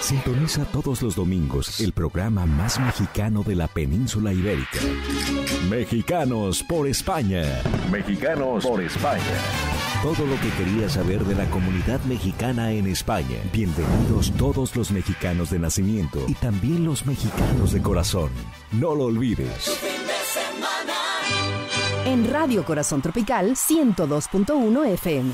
Sintoniza todos los domingos el programa más mexicano de la península ibérica. Mexicanos por España. Mexicanos por España. Todo lo que querías saber de la comunidad mexicana en España. Bienvenidos todos los mexicanos de nacimiento y también los mexicanos de corazón. No lo olvides. En Radio Corazón Tropical 102.1 FM.